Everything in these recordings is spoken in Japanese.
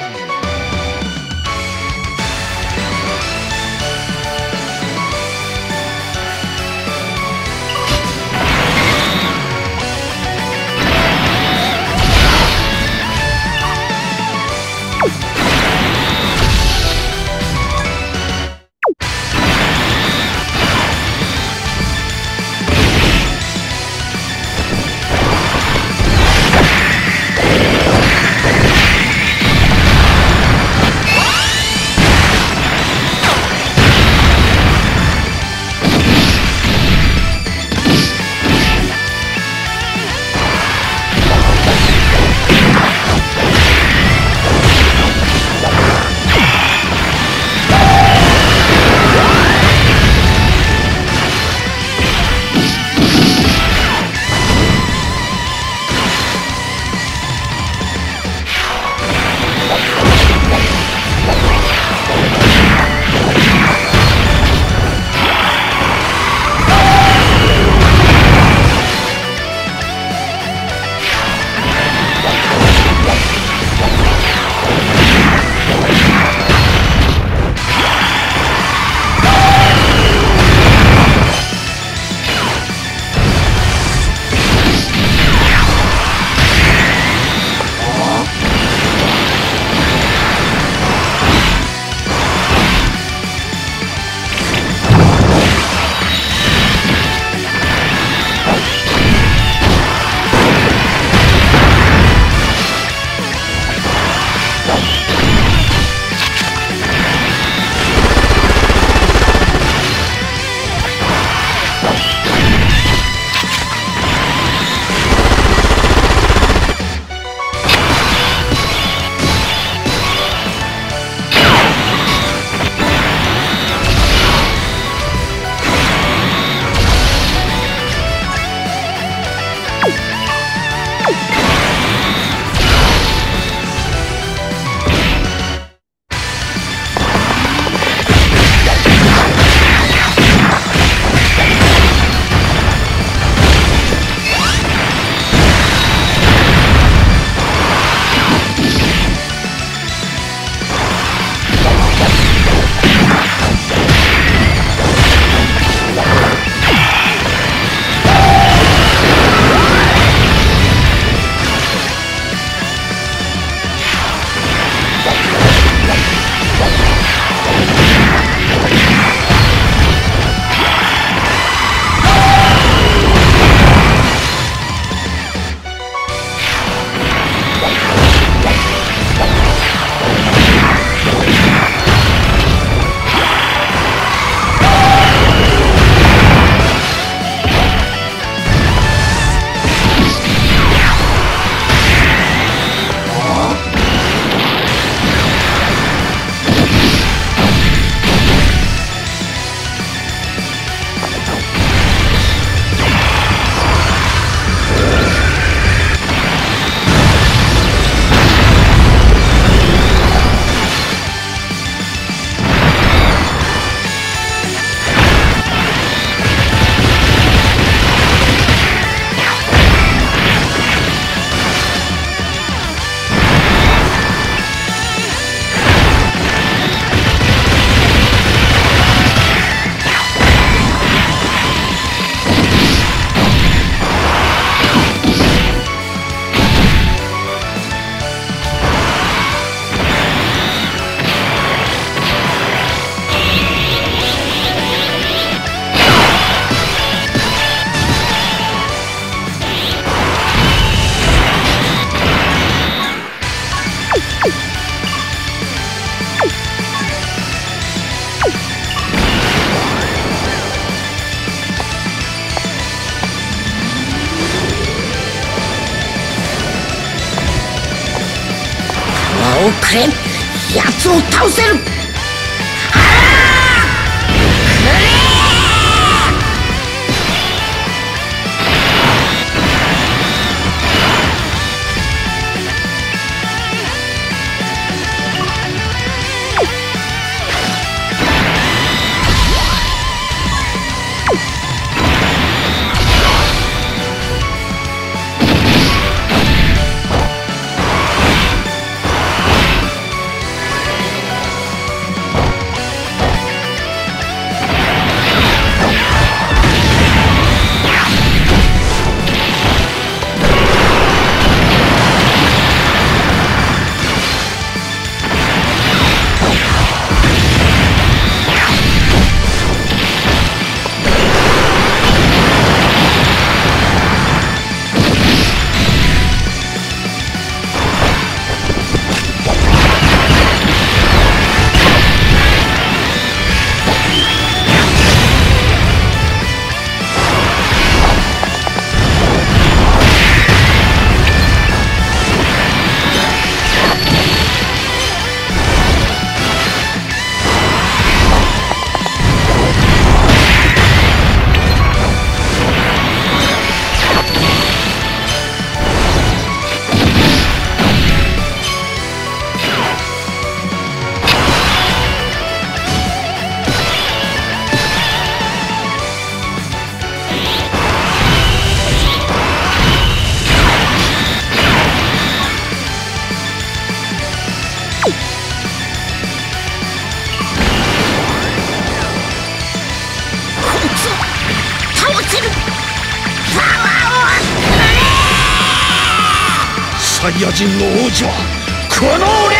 Bye. をくれ奴を倒せる。サイヤ人の王子はこの俺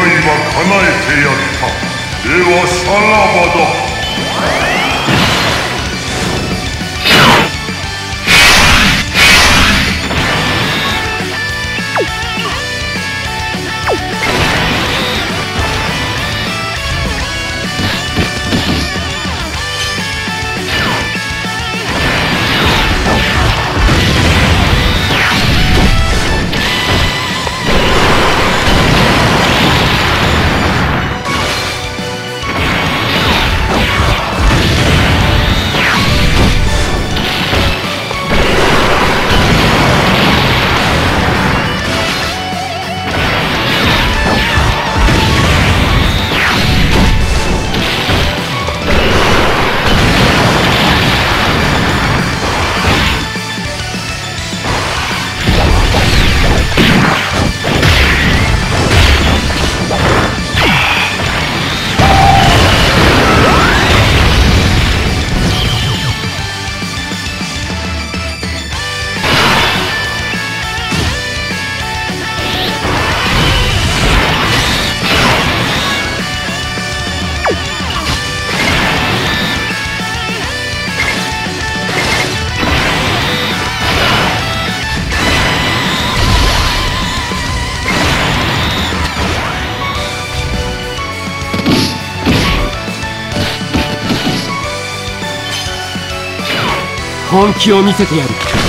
は叶えてやったではさらばだ。本気を見せてやる。